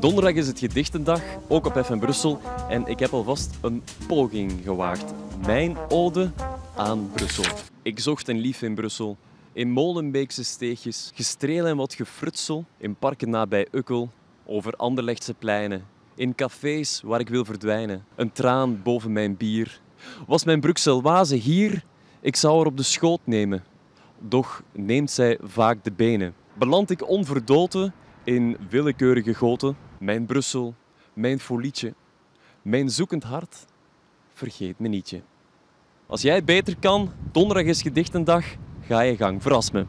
Donderdag is het gedichtendag, ook op FM Brussel. En ik heb alvast een poging gewaagd. Mijn ode aan Brussel. Ik zocht een lief in Brussel. In Molenbeekse steegjes, gestreel en wat gefrutsel. In parken nabij Ukkel, over Anderlechtse pleinen. In cafés waar ik wil verdwijnen. Een traan boven mijn bier. Was mijn Bruxelwaze hier? Ik zou haar op de schoot nemen. Doch neemt zij vaak de benen. Beland ik onverdoten in willekeurige goten. Mijn Brussel, mijn folietje, mijn zoekend hart, vergeet me nietje. Als jij beter kan, donderdag is gedichtendag, ga je gang, verras me.